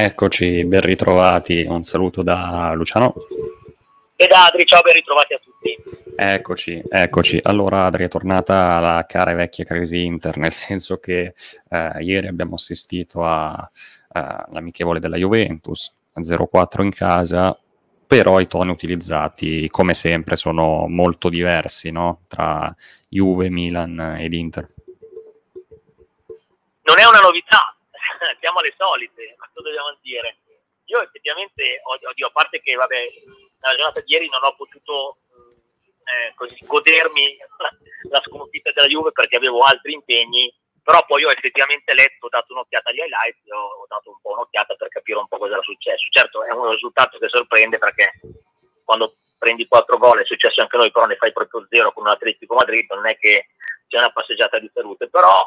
Eccoci, ben ritrovati. Un saluto da Luciano. E da Adri, ciao, ben ritrovati a tutti. Eccoci, eccoci. Allora, Adri, è tornata la cara e vecchia crisi Inter, nel senso che eh, ieri abbiamo assistito all'amichevole della Juventus, 0-4 in casa, però i toni utilizzati, come sempre, sono molto diversi no? tra Juve, Milan ed Inter. Non è una novità, siamo alle solite, cosa dobbiamo dire? Io effettivamente, oddio, a parte che vabbè, nella giornata di ieri non ho potuto eh, così, godermi la, la sconfitta della Juve perché avevo altri impegni, però poi ho effettivamente letto, ho dato un'occhiata agli highlights, ho, ho dato un po' un'occhiata per capire un po' cosa era successo. Certo è un risultato che sorprende perché quando prendi quattro gol è successo anche noi, però ne fai proprio zero con un Atletico Madrid, non è che sia una passeggiata di salute, però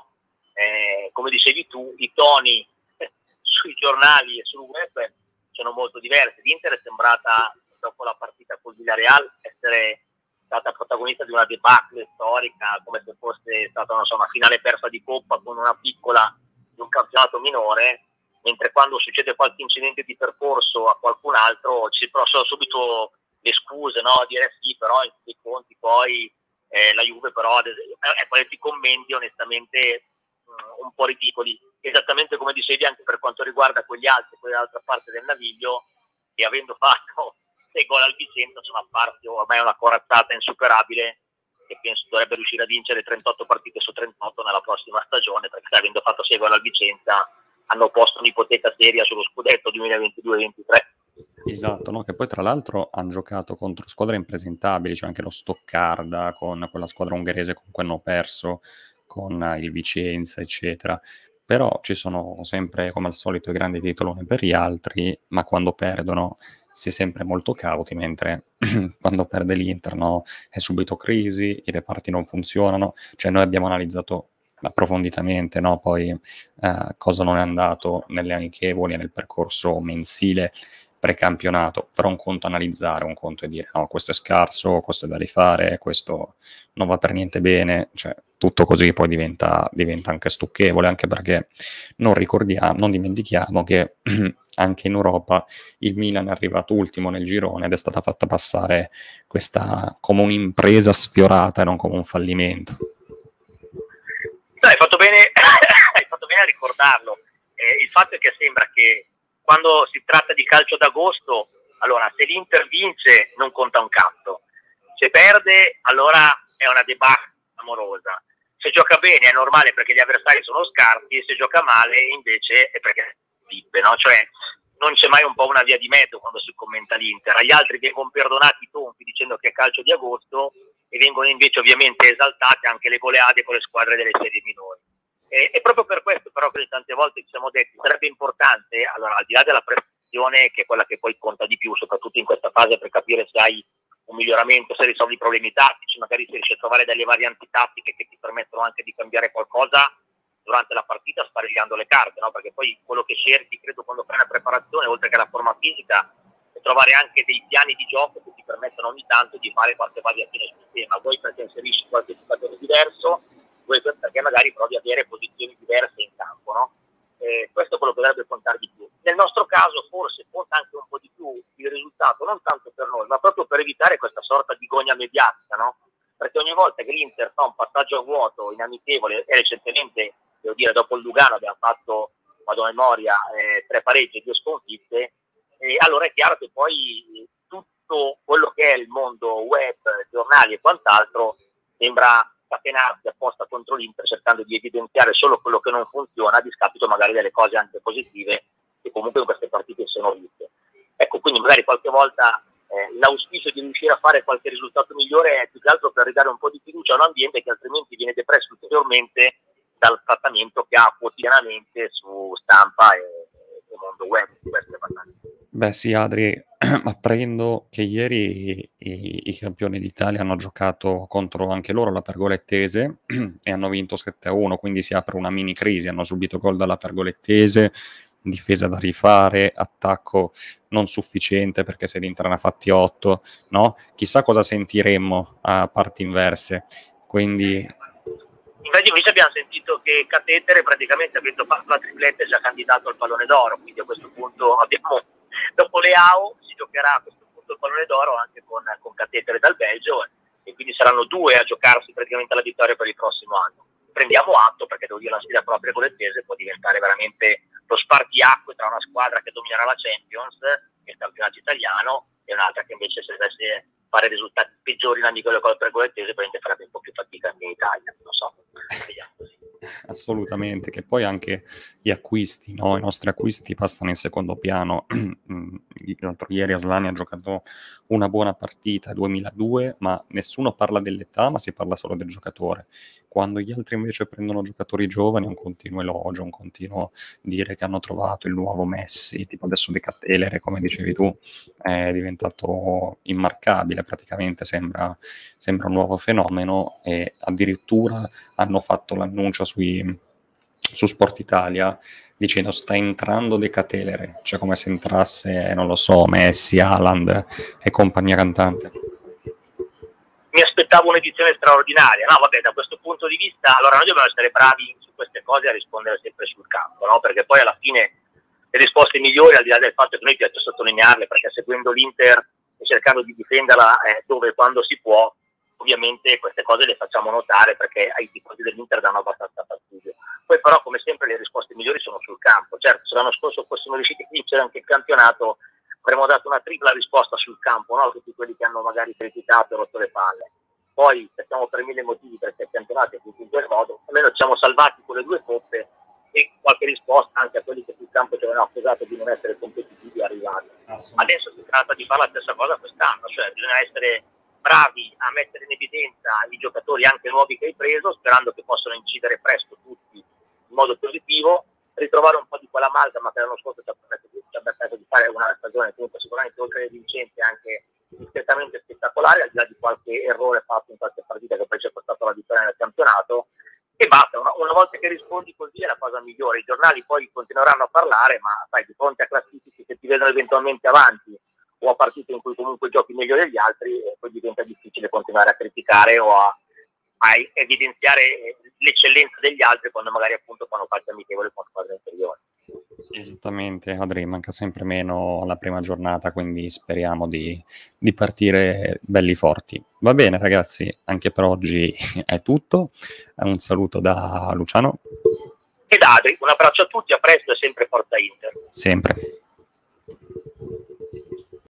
eh, come dicevi tu, i toni sui giornali e sul web sono molto diversi. L'Inter è sembrata, dopo la partita col Villarreal, essere stata protagonista di una debacle storica, come se fosse stata so, una finale persa di coppa con una piccola di un campionato minore, mentre quando succede qualche incidente di percorso a qualcun altro ci sono subito le scuse, no? dire sì, però in tutti i conti poi eh, la Juve però, esempio, eh, ti commenti onestamente un po' ridicoli esattamente come dicevi anche per quanto riguarda quegli altri, quell'altra parte del naviglio, e avendo fatto sei gol al Vicenza sono apparsi ormai una corazzata insuperabile che penso dovrebbe riuscire a vincere 38 partite su 38 nella prossima stagione, perché avendo fatto 6 gol al Vicenza hanno posto un'ipoteca seria sullo scudetto 2022-2023. Esatto, no? che poi tra l'altro hanno giocato contro squadre impresentabili, cioè anche lo Stoccarda con quella squadra ungherese con cui hanno perso, con il Vicenza, eccetera. Però ci sono sempre, come al solito, i grandi titoloni per gli altri, ma quando perdono si è sempre molto cauti, mentre quando perde l'Inter no, è subito crisi, i reparti non funzionano, cioè noi abbiamo analizzato approfonditamente no, poi eh, cosa non è andato nelle amichevoli e nel percorso mensile precampionato, però un conto analizzare, un conto è dire no, questo è scarso, questo è da rifare, questo non va per niente bene, cioè tutto così poi diventa, diventa anche stucchevole, anche perché non ricordiamo, non dimentichiamo che anche in Europa il Milan è arrivato ultimo nel girone ed è stata fatta passare questa come un'impresa sfiorata e non come un fallimento. Hai, fatto bene, hai fatto bene a ricordarlo. Eh, il fatto è che sembra che quando si tratta di calcio d'agosto, allora se l'Inter vince non conta un cazzo, se perde allora è una debacle amorosa, se gioca bene è normale perché gli avversari sono scarsi e se gioca male invece è perché libero, no? cioè non c'è mai un po' una via di mezzo quando si commenta l'Inter, agli altri vengono perdonati i tonfi dicendo che è calcio di agosto e vengono invece ovviamente esaltate anche le goleade con le squadre delle serie minori. E, e, proprio per questo però che tante volte ci siamo detti sarebbe importante, allora al di là della prestazione che è quella che poi conta di più, soprattutto in questa fase per capire se hai un miglioramento, se risolvi i problemi tattici, magari se riesci a trovare delle varianti tattiche che ti permettono anche di cambiare qualcosa durante la partita sparigliando le carte, no? perché poi quello che cerchi, credo, quando fai una preparazione, oltre che la forma fisica, è trovare anche dei piani di gioco che ti permettono ogni tanto di fare qualche variazione sul tema, vuoi perché inserisci qualche giocatore diverso, perché magari provi ad avere posizioni diverse in campo. No? Eh, questo è quello che dovrebbe contare di più. Nel nostro caso forse conta anche un po' di più il risultato, non tanto per noi, ma proprio per evitare questa sorta di gogna mediatica, no? perché ogni volta che l'Inter fa un passaggio a vuoto in amichevole, e recentemente, devo dire, dopo il Lugano abbiamo fatto, vado a memoria, eh, tre pareggi e due sconfitte, e allora è chiaro che poi tutto quello che è il mondo web, giornali e quant'altro sembra scatenarsi apposta contro l'Inter cercando di evidenziare solo quello che non funziona a discapito magari delle cose anche positive che comunque in queste partite sono viste. Ecco, quindi magari qualche volta l'auspicio di riuscire a fare qualche risultato migliore è più che altro per ridare un po' di fiducia a un ambiente che altrimenti viene depresso ulteriormente dal trattamento che ha quotidianamente su stampa e, e mondo web. Beh sì, Adri, apprendo che ieri i, i campioni d'Italia hanno giocato contro anche loro la Pergolettese e hanno vinto 7-1, quindi si apre una mini crisi, hanno subito gol dalla Pergolettese, difesa da rifare, attacco non sufficiente perché se l'Inter ne ha fatti 8, no? Chissà cosa sentiremmo a parti inverse. Quindi... Invece, invece abbiamo sentito che Catetere praticamente ha vinto la tripletta è candidato al pallone d'oro, quindi a questo punto abbiamo, dopo le AO si giocherà a questo punto il pallone d'oro anche con, con Catetere dal Belgio e quindi saranno due a giocarsi praticamente la vittoria per il prossimo anno. Prendiamo atto perché devo dire la sfida propria con le tese può diventare veramente lo spartiacque tra una squadra che dominerà la Champions, il campionato italiano, e un'altra che invece se dovesse fare risultati peggiori in amico delle cose per le tese probabilmente farebbe un po' più fatica anche in Italia, non so, vediamo così. Assolutamente, che poi anche gli acquisti, no? i nostri acquisti passano in secondo piano. L'altro ieri Aslani ha giocato una buona partita, 2002, ma nessuno parla dell'età, ma si parla solo del giocatore. Quando gli altri invece prendono giocatori giovani, un continuo elogio, un continuo dire che hanno trovato il nuovo Messi, tipo adesso De Cattelere, come dicevi tu, è diventato immarcabile praticamente, sembra, sembra un nuovo fenomeno e addirittura hanno fatto l'annuncio sui, su Sport Italia dicendo sta entrando De Catelere, cioè come se entrasse, non lo so, Messi, Haaland e compagnia cantante. Mi aspettavo un'edizione straordinaria, no vabbè da questo punto di vista, allora noi dobbiamo essere bravi su queste cose a rispondere sempre sul campo, no? perché poi alla fine le risposte migliori, al di là del fatto che noi piace sottolinearle, perché seguendo l'Inter e cercando di difenderla eh, dove e quando si può, ovviamente queste cose le facciamo notare perché ai tifosi dell'Inter danno abbastanza fastidio. Poi però come sempre le risposte migliori sono sul campo. Certo, se l'anno scorso fossimo riusciti a vincere anche il campionato avremmo dato una tripla risposta sul campo, no? tutti quelli che hanno magari criticato e rotto le palle. Poi sappiamo per mille motivi perché il campionato è finito in quel modo, almeno ci siamo salvati con le due coppe e qualche risposta anche a quelli che sul campo ci avevano accusato di non essere competitivi e arrivati. Adesso si tratta di fare la stessa cosa quest'anno, cioè bisogna essere bravi a mettere in evidenza i giocatori anche nuovi che hai preso, sperando che possano incidere presto tutti in modo positivo, ritrovare un po' di quella quell'amalgama che l'anno scorso ci ha permesso di, ci ha permesso di fare una stagione comunque sicuramente oltre che vincente anche discretamente spettacolare, al di là di qualche errore fatto in qualche partita che poi ci ha costato la vittoria nel campionato. E basta, una, una, volta che rispondi così è la cosa migliore. I giornali poi continueranno a parlare, ma sai, di fronte a classifici che ti vedono eventualmente avanti o a partite in cui comunque giochi meglio degli altri e poi diventa difficile continuare a criticare o a, a evidenziare l'eccellenza degli altri quando magari appunto fanno parte amichevole con squadre inferiori. Esattamente, Adri, manca sempre meno la prima giornata, quindi speriamo di, di, partire belli forti. Va bene ragazzi, anche per oggi è tutto. Un saluto da Luciano. E da Adri, un abbraccio a tutti, a presto e sempre Forza Inter. Sempre.